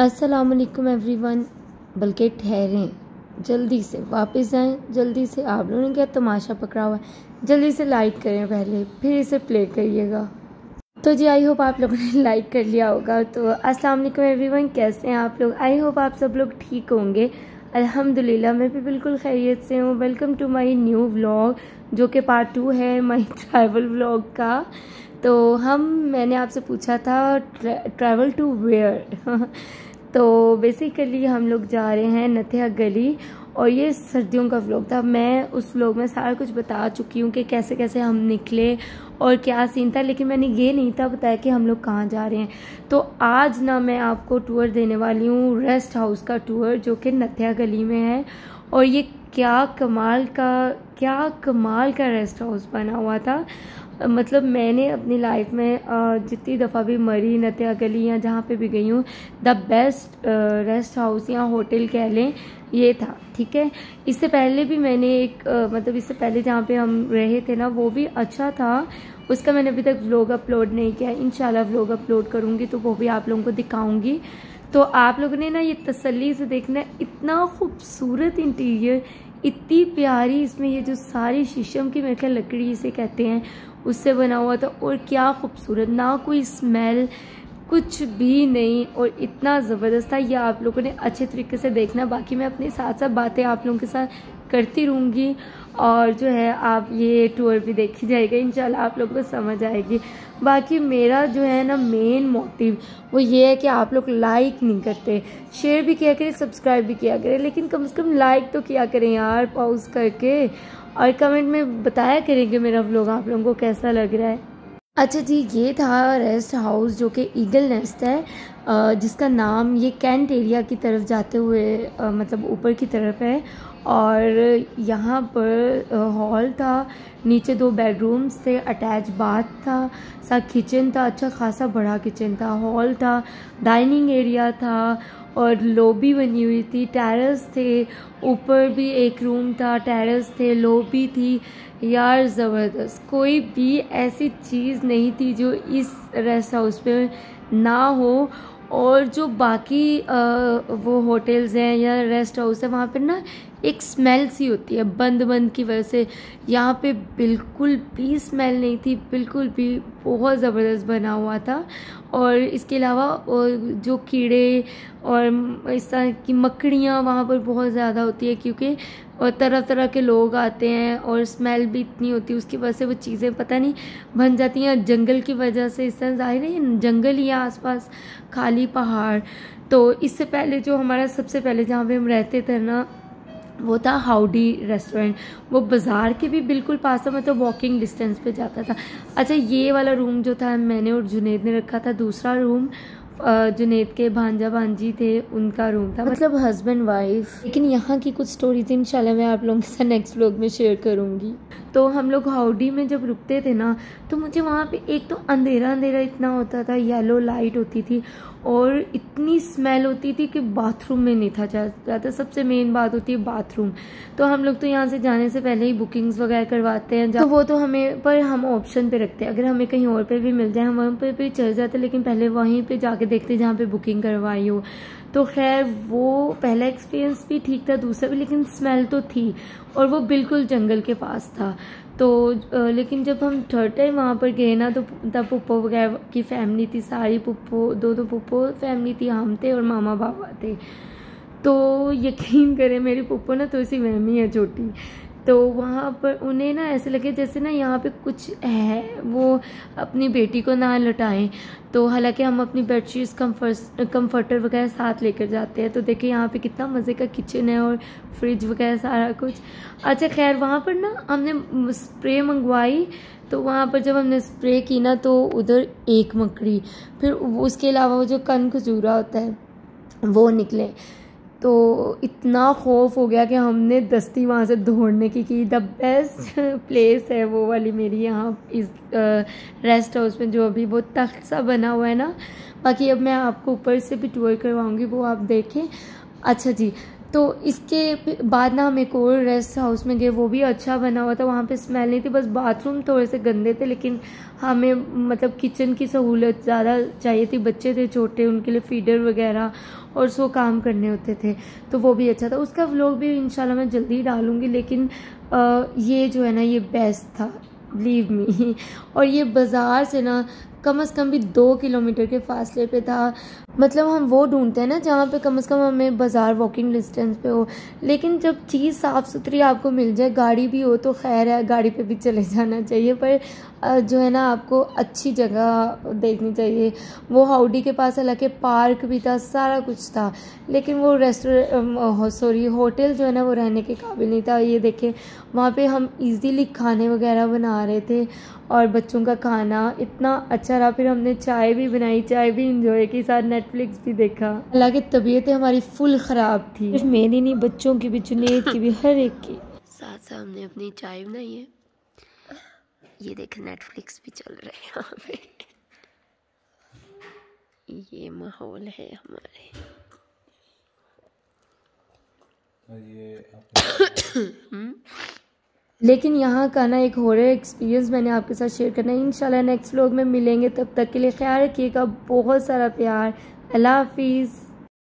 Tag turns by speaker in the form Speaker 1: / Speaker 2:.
Speaker 1: अस्सलाम वालेकुम एवरीवन। बल्कि ठहरें। जल्दी से वापस आएँ। जल्दी से आप लोगों ने क्या तमाशा पकड़ा हुआ है? जल्दी से लाइक करें पहले, फिर इसे प्ले करिएगा। तो जी, आई होप आप लोगों ने लाइक कर लिया होगा। तो अस्सलाम वालेकुम एवरीवन, कैसे हैं आप लोग? आई होप आप सब लोग ठीक होंगे। अल्हम्दुलिल्लाह, मैं भी बिल्कुल खैरियत से हूँ। Welcome to my new vlog, जो कि पार्ट टू है माय ट्रैवल व्लॉग का। तो हम, मैंने आपसे पूछा था ट्रैवल टू वेयर? तो बेसिकली हम लोग जा रहे हैं नथिया गली और ये सर्दियों का व्लॉग था। मैं उस व्लॉग में सारा कुछ बता चुकी हूँ कि कैसे कैसे हम निकले और क्या सीन था, लेकिन मैंने ये नहीं था बताया कि हम लोग कहाँ जा रहे हैं। तो आज ना मैं आपको टूर देने वाली हूँ रेस्ट हाउस का टूर जो कि नथिया गली में है। और ये क्या कमाल का, क्या कमाल का रेस्ट हाउस बना हुआ था। मतलब मैंने अपनी लाइफ में जितनी दफ़ा भी मरी नत्या गली या जहाँ पे भी गई हूँ द बेस्ट रेस्ट हाउस या होटल कह लें, ये था, ठीक है? इससे पहले भी मैंने एक मतलब इससे पहले जहाँ पे हम रहे थे ना, वो भी अच्छा था। उसका मैंने अभी तक व्लॉग अपलोड नहीं किया। इंशाल्लाह व्लॉग अपलोड करूँगी तो वो भी आप लोगों को दिखाऊँगी। तो आप लोगों ने ना ये तसल्ली से देखना इतना खूबसूरत इंटीरियर इतनी प्यारी इसमें ये जो सारी शीशम की मेरे ख्याल लकड़ी जिसे कहते हैं, उससे बना हुआ था और क्या खूबसूरत, ना कोई स्मेल कुछ भी नहीं और इतना ज़बरदस्त था। यह आप लोगों ने अच्छे तरीके से देखना। बाकी मैं अपने साथ साथ बातें आप लोगों के साथ करती रहूँगी और जो है आप ये टूर भी देखी जाएगा, इंशाल्लाह आप लोगों को समझ आएगी। बाकी मेरा जो है ना मेन मोटिव वो ये है कि आप लोग लाइक नहीं करते। शेयर भी किया करें सब्सक्राइब भी किया करें, लेकिन कम से कम लाइक तो किया करें यार पॉज करके। और कमेंट में बताया करें कि मेरा व्लॉग आप लोगों को कैसा लग रहा है। अच्छा जी, ये था रेस्ट हाउस जो कि ईगल नेस्ट है जिसका नाम ये कैंट एरिया की तरफ़ जाते हुए मतलब ऊपर की तरफ़ है। और यहाँ पर हॉल था, नीचे दो बेडरूम्स थे, अटैच बाथ था साथ किचन था अच्छा खासा बड़ा किचन था, हॉल था, डाइनिंग एरिया था और लोबी बनी हुई थी। टेरेस थे। ऊपर भी एक रूम था। टेरेस थे। लोबी थी। यार ज़बरदस्त। कोई भी ऐसी चीज़ नहीं थी जो इस रेस्ट हाउस पे ना हो। और जो बाकी आ, वो होटल्स हैं या रेस्ट हाउस है वहाँ पर ना एक स्मेल सी होती है बंद बंद की वजह से। यहाँ पे बिल्कुल भी स्मेल नहीं थी, बिल्कुल भी बहुत ज़बरदस्त बना हुआ था। और इसके अलावा जो कीड़े और इस तरह की मकड़ियाँ वहाँ पर बहुत ज़्यादा होती है, क्योंकि और तरह तरह के लोग आते हैं और स्मेल भी इतनी होती है, उसकी वजह से वो चीज़ें पता नहीं बन जाती हैं। जंगल की वजह से इस तरह ज़ाहिर है जंगल ही है आसपास, खाली पहाड़। तो इससे पहले जो हमारा सबसे पहले जहाँ पे हम रहते थे ना वो था हाउडी रेस्टोरेंट। वो बाज़ार के भी बिल्कुल पास था मतलब वॉकिंग डिस्टेंस पे जाता था। अच्छा ये वाला रूम जो था, मैंने और जुनेद ने रखा था। दूसरा रूम जुनेद के भांजा भांजी थे, उनका रूम था। मतलब हस्बैंड वाइफ लेकिन यहाँ की कुछ स्टोरीज इंशाल्लाह मैं आप लोगों के साथ नेक्स्ट ब्लॉग में शेयर करूँगी। तो हम लोग हाउडी में जब रुकते थे ना तो मुझे वहाँ पे एक तो अंधेरा अंधेरा इतना होता था येलो लाइट होती थी और इतनी स्मेल होती थी कि बाथरूम में नहीं था जाता। सबसे मेन बात होती है बाथरूम तो हम लोग तो यहाँ से जाने से पहले ही बुकिंग्स वगैरह करवाते हैं। तो वो तो हमें, पर हम ऑप्शन पे रखते हैं। अगर हमें कहीं और पे भी मिल जाए, हम वहाँ पे भी चल जाते लेकिन पहले वहीं पे जाके देखते जहाँ पे बुकिंग करवाई हो। तो खैर, वो पहला एक्सपीरियंस भी ठीक था, दूसरा भी, लेकिन स्मेल तो थी। और वो बिल्कुल जंगल के पास था। तो लेकिन जब हम थर्ड टाइम वहाँ पर गए ना तो तब पुप्पो वगैरह की फैमिली थी, सारी पुप्पो दो दो पुप्पो फैमिली थी, हम थे और मामा बाबा थे। तो यकीन करें, मेरी पुप्पो ना तो इसी वहमी है, छोटी। तो वहाँ पर उन्हें ना ऐसे लगे जैसे ना यहाँ पे कुछ है, वो अपनी बेटी को ना लटाएँ। तो हालाँकि हम अपनी बेडशीट्स कंफर्ट कम्फर्टर वगैरह साथ लेकर जाते हैं। तो देखिए यहाँ पे कितना मज़े का किचन है और फ्रिज वगैरह सारा कुछ। अच्छा खैर, वहाँ पर ना हमने स्प्रे मंगवाई। तो वहाँ पर जब हमने स्प्रे की ना तो उधर एक मकड़ी, फिर उसके अलावा वो जो कन खजूरा होता है, वो निकले। तो इतना खौफ हो गया कि हमने दस्ती वहाँ से दौड़ने की की। द बेस्ट प्लेस है वो वाली मेरी यहाँ इस रेस्ट हाउस में जो अभी वो तख्त सा बना हुआ है ना। बाकी अब मैं आपको ऊपर से भी टूर करवाऊँगी, वो आप देखें। अच्छा जी तो इसके बाद ना हम एक और रेस्ट हाउस में गए वो भी अच्छा बना हुआ था वहाँ पे स्मेल नहीं थी बस बाथरूम थोड़े से गंदे थे लेकिन हमें मतलब किचन की सहूलत ज़्यादा चाहिए थी बच्चे थे छोटे उनके लिए फीडर वगैरह और सो काम करने होते थे तो वो भी अच्छा था। उसका व्लॉग भी इंशाल्लाह मैं जल्दी डालूँगी लेकिन आ, ये जो है ना ये बेस्ट था लीव मी और ये बाज़ार से ना कम अज़ कम भी दो किलोमीटर के फासले पे था। मतलब हम वो ढूंढते हैं ना जहाँ पे कम अज़ कम हमें बाज़ार वॉकिंग डिस्टेंस पे हो। लेकिन जब चीज़ साफ़ सुथरी आपको मिल जाए, गाड़ी भी हो तो खैर है, गाड़ी पे भी चले जाना चाहिए, पर जो है ना आपको अच्छी जगह देखनी चाहिए। वो हाउडी के पास हालाँकि पार्क भी था, सारा कुछ था। लेकिन वो रेस्टोरेंट सॉरी होटल जो है ना वो रहने के काबिल नहीं था। ये देखें, वहाँ पे हम इजीली खाने वगैरह बना रहे थे और बच्चों का खाना इतना अच्छा रहा। फिर हमने चाय भी बनाई, चाय भी इंजॉय की साथ नेटफ्लिक्स भी देखा। हालाँकि तबीयतें हमारी फुल ख़राब थी। सिर्फ़ मेरी नहीं बच्चों की भी जुनेद की भी हर एक की।
Speaker 2: साथ साथ हमने अपनी चाय बनाई है। ये देख नेटफ्लिक्स भी चल रहे हैं यहाँ पे। ये माहौल है हमारे।
Speaker 1: हम्म? लेकिन यहाँ का ना एक हॉरर एक्सपीरियंस मैंने आपके साथ शेयर करना है। इंशाल्लाह नेक्स्ट व्लॉग में मिलेंगे। तब तक के लिए ख्याल रखिएगा। बहुत सारा प्यार Allah Hafiz